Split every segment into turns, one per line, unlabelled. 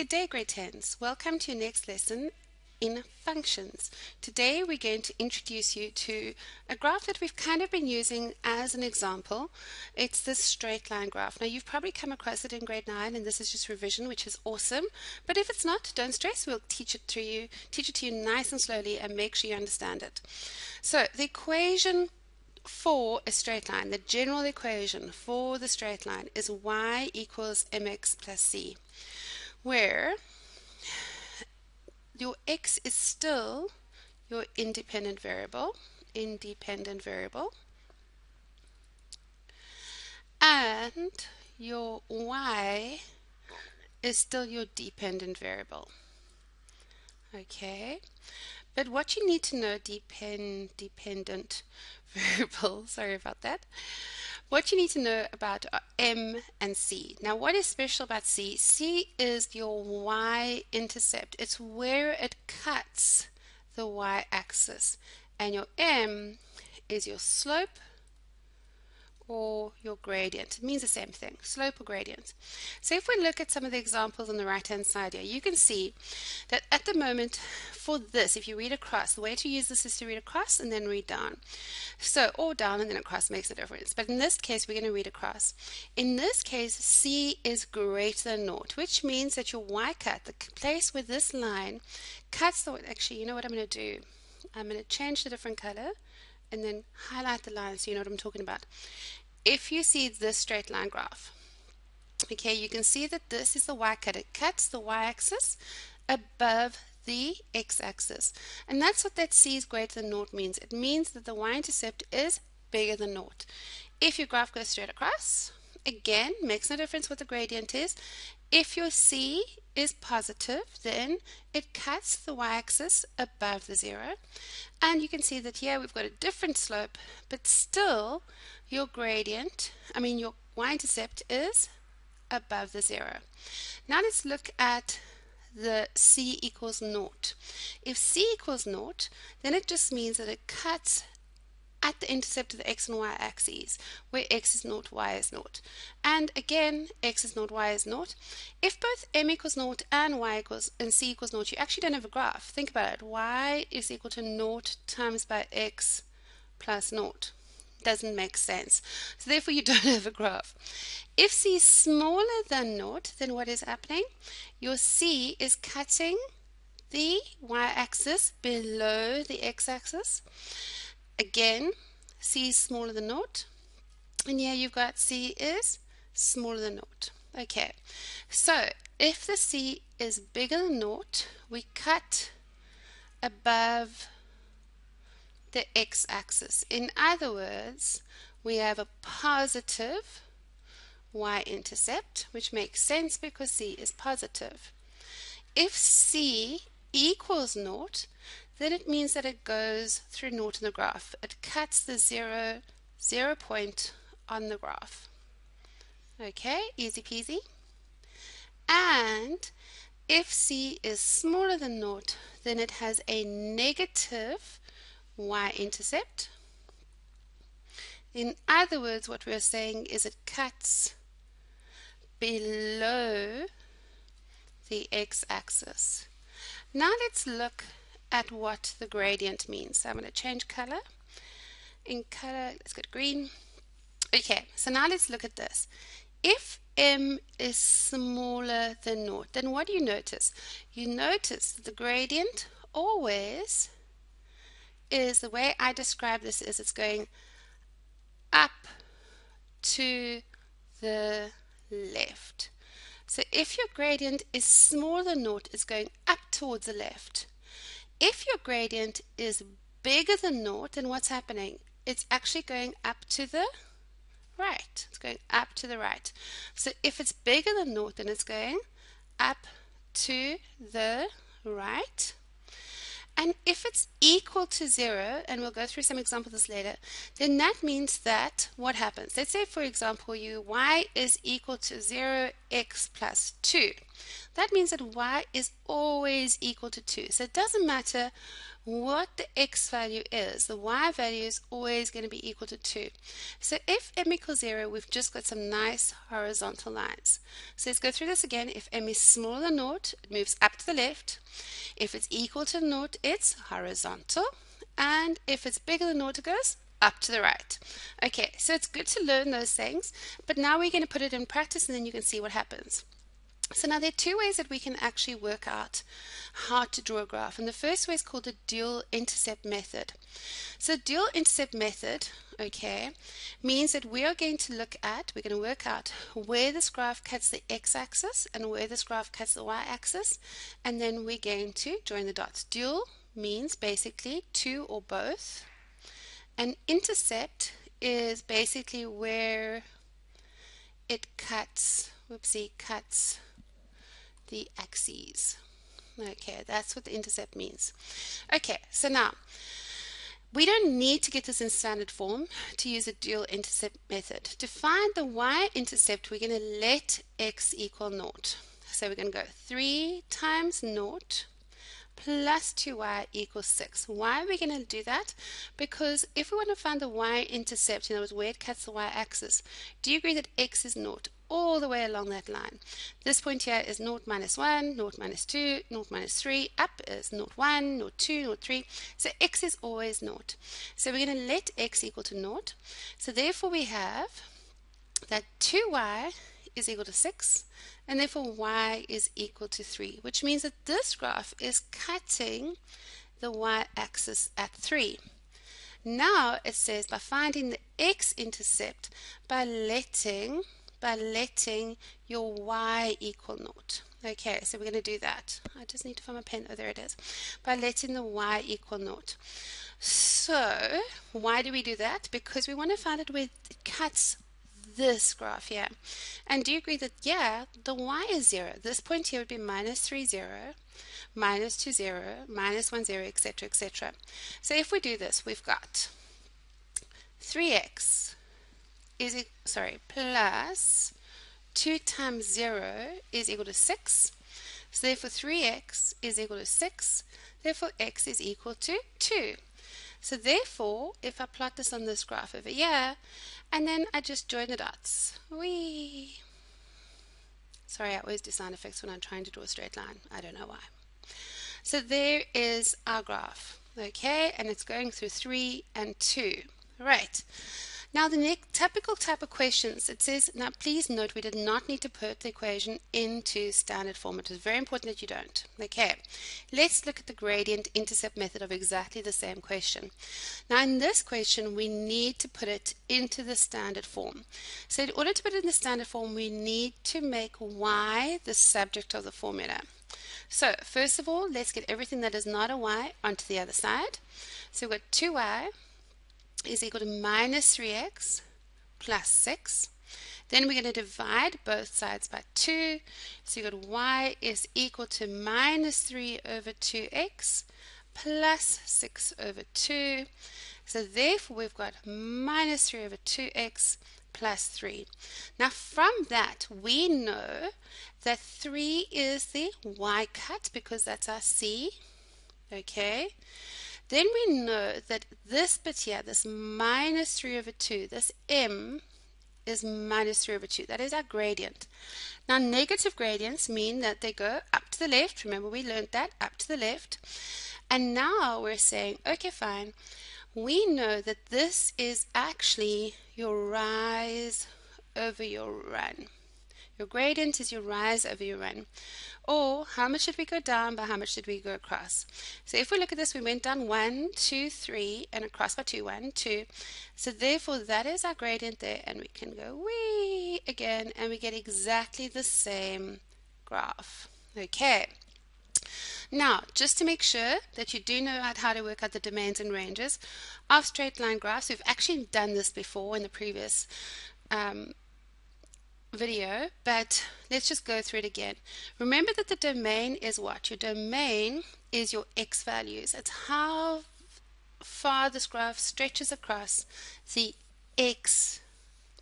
Good day, grade 10s. Welcome to your next lesson in functions. Today we're going to introduce you to a graph that we've kind of been using as an example. It's this straight line graph. Now you've probably come across it in grade 9 and this is just revision which is awesome. But if it's not, don't stress. We'll teach it to you, teach it to you nice and slowly and make sure you understand it. So the equation for a straight line, the general equation for the straight line is y equals mx plus c, where your x is still your independent variable, independent variable, and your y is still your dependent variable. Okay, but what you need to know, depend, dependent variable, sorry about that, what you need to know about uh, M and C. Now what is special about C? C is your y-intercept. It's where it cuts the y-axis. And your M is your slope or your gradient. It means the same thing, slope or gradient. So if we look at some of the examples on the right hand side here, you can see that at the moment for this, if you read across, the way to use this is to read across and then read down. So, or down and then across makes a difference. But in this case, we're going to read across. In this case, C is greater than naught, which means that your y cut, the place where this line cuts the, actually, you know what I'm going to do? I'm going to change the different color and then highlight the line so you know what I'm talking about. If you see this straight line graph, okay, you can see that this is the y-cut. It cuts the y-axis above the x-axis. And that's what that c is greater than naught means. It means that the y-intercept is bigger than naught. If your graph goes straight across, again, makes no difference what the gradient is. If your c is positive, then it cuts the y-axis above the zero. And you can see that here we've got a different slope, but still your gradient, I mean your y-intercept is above the zero. Now let's look at the c equals naught. If c equals naught, then it just means that it cuts at the intercept of the x and y axes, where x is naught, y is naught. And again, x is naught, y is naught. If both m equals naught and y equals and c equals naught, you actually don't have a graph. Think about it. y is equal to naught times by x plus naught. Doesn't make sense. So therefore you don't have a graph. If c is smaller than naught, then what is happening? Your c is cutting the y-axis below the x-axis Again, c is smaller than naught. And here you've got c is smaller than naught. Okay, so if the c is bigger than naught, we cut above the x-axis. In other words, we have a positive y-intercept, which makes sense because c is positive. If c equals naught, then it means that it goes through naught in the graph. It cuts the zero, zero point on the graph. Okay, easy peasy. And if c is smaller than naught, then it has a negative y-intercept. In other words, what we're saying is it cuts below the x-axis. Now let's look at what the gradient means. So I'm going to change color. In color, let's go green. Okay, so now let's look at this. If m is smaller than naught, then what do you notice? You notice that the gradient always is, the way I describe this is it's going up to the left. So if your gradient is smaller than naught, it's going up towards the left. If your gradient is bigger than naught, then what's happening? It's actually going up to the right. It's going up to the right. So if it's bigger than naught, then it's going up to the right. And if it's equal to zero, and we'll go through some examples this later, then that means that what happens? Let's say, for example, you y is equal to 0x plus 2. That means that y is always equal to 2. So it doesn't matter what the x value is, the y value is always going to be equal to 2. So if m equals 0, we've just got some nice horizontal lines. So let's go through this again. If m is smaller than 0, it moves up to the left. If it's equal to 0, it's horizontal. And if it's bigger than 0, it goes up to the right. Okay, so it's good to learn those things, but now we're going to put it in practice and then you can see what happens. So now there are two ways that we can actually work out how to draw a graph. And the first way is called the dual intercept method. So dual intercept method, okay, means that we are going to look at, we're going to work out where this graph cuts the x-axis and where this graph cuts the y-axis. And then we're going to join the dots. Dual means basically two or both. And intercept is basically where it cuts, whoopsie, cuts the axes. Okay, that's what the intercept means. Okay, so now we don't need to get this in standard form to use a dual intercept method. To find the y-intercept, we're going to let x equal naught. So we're going to go 3 times naught plus 2y equals 6. Why are we going to do that? Because if we want to find the y-intercept, in other words, where it cuts the y-axis, do you agree that x is naught? All the way along that line. This point here is 0 minus 1, 0 minus 2, 0 minus 3, up is 0, 1, 0, 2, 0, 3. So x is always 0. So we're going to let x equal to 0. So therefore we have that 2y is equal to 6 and therefore y is equal to 3 which means that this graph is cutting the y-axis at 3. Now it says by finding the x-intercept by letting by letting your y equal naught. Okay, so we're going to do that. I just need to find my pen. Oh, there it is. By letting the y equal naught. So, why do we do that? Because we want to find it where it cuts this graph here. And do you agree that, yeah, the y is 0. This point here would be minus 3, 0, minus 2, 0, minus 1, 0, etc., etc. So if we do this, we've got 3x is, sorry, plus 2 times 0 is equal to 6. So therefore 3x is equal to 6. Therefore x is equal to 2. So therefore, if I plot this on this graph over here, and then I just join the dots. Whee! Sorry, I always do sound effects when I'm trying to draw a straight line. I don't know why. So there is our graph, okay? And it's going through 3 and 2. Right. Now the next typical type of questions, it says, now please note we did not need to put the equation into standard form. It is very important that you don't. Okay, let's look at the gradient intercept method of exactly the same question. Now in this question, we need to put it into the standard form. So in order to put it in the standard form, we need to make y the subject of the formula. So first of all, let's get everything that is not a y onto the other side. So we've got 2y is equal to minus 3x plus 6. Then we're going to divide both sides by 2. So you've got y is equal to minus 3 over 2x plus 6 over 2. So therefore we've got minus 3 over 2x plus 3. Now from that we know that 3 is the y cut because that's our c. Okay. Then we know that this bit here, this minus 3 over 2, this m is minus 3 over 2. That is our gradient. Now negative gradients mean that they go up to the left. Remember we learned that, up to the left. And now we're saying, okay fine, we know that this is actually your rise over your run. Your gradient is your rise over your run. Or how much did we go down by how much did we go across? So if we look at this, we went down 1, 2, 3, and across by 2, 1, 2. So therefore that is our gradient there, and we can go wee again, and we get exactly the same graph. Okay. Now, just to make sure that you do know how to work out the domains and ranges of straight line graphs, we've actually done this before in the previous um, video, but let's just go through it again. Remember that the domain is what? Your domain is your x values. It's how far this graph stretches across the x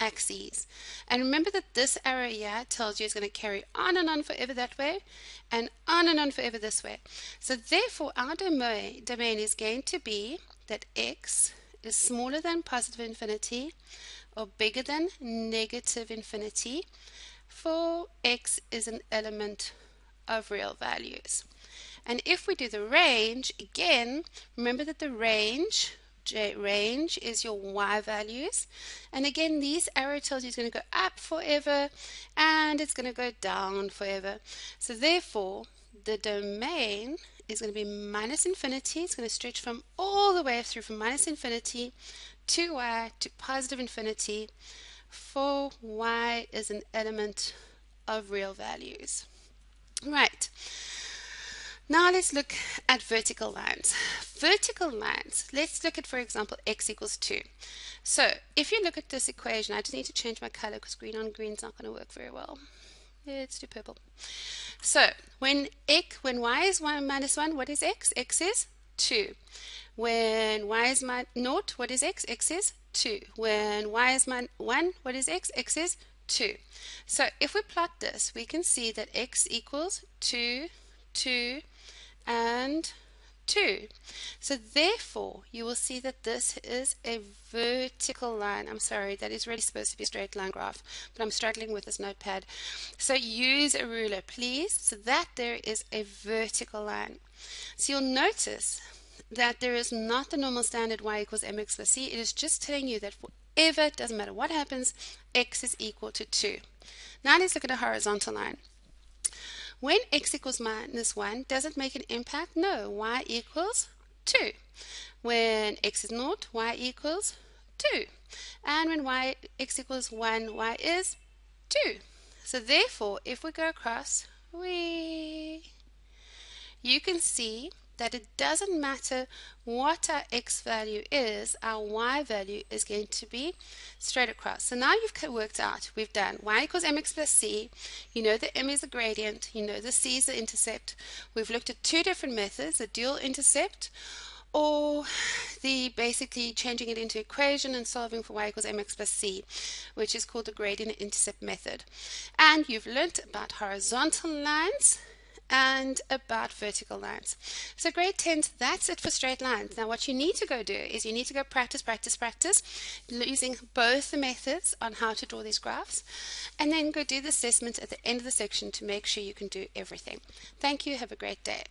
axes. And remember that this arrow here tells you it's going to carry on and on forever that way and on and on forever this way. So therefore our domain, domain is going to be that x is smaller than positive infinity or bigger than negative infinity for x is an element of real values. And if we do the range, again, remember that the range J range is your y values. And again, these arrow tells you it's going to go up forever and it's going to go down forever. So therefore, the domain is going to be minus infinity. It's going to stretch from all the way through from minus infinity to y to positive infinity for y is an element of real values. Right. Now let's look at vertical lines. Vertical lines, let's look at, for example, x equals 2. So if you look at this equation, I just need to change my color because green on green is not going to work very well. Let's do purple. So when x, when y is 1 minus 1, what is x? x is 2. When y is my 0, what is x? x is 2. When y is my 1, what is x? x is 2. So if we plot this, we can see that x equals 2, 2, and 2. So therefore, you will see that this is a vertical line. I'm sorry, that is really supposed to be a straight line graph, but I'm struggling with this notepad. So use a ruler, please, so that there is a vertical line. So you'll notice that there is not the normal standard y equals mx plus c. It is just telling you that forever, it doesn't matter what happens, x is equal to 2. Now let's look at a horizontal line. When x equals minus 1, does it make an impact? No. y equals 2. When x is 0, y equals 2. And when y x equals 1, y is 2. So therefore, if we go across, we you can see that it doesn't matter what our x value is, our y value is going to be straight across. So now you've worked out, we've done y equals mx plus c, you know the m is the gradient, you know the c is the intercept. We've looked at two different methods, a dual intercept or the basically changing it into equation and solving for y equals mx plus c, which is called the gradient intercept method. And you've learnt about horizontal lines, and about vertical lines. So grade 10, that's it for straight lines. Now what you need to go do is you need to go practice, practice, practice using both the methods on how to draw these graphs and then go do the assessment at the end of the section to make sure you can do everything. Thank you. Have a great day.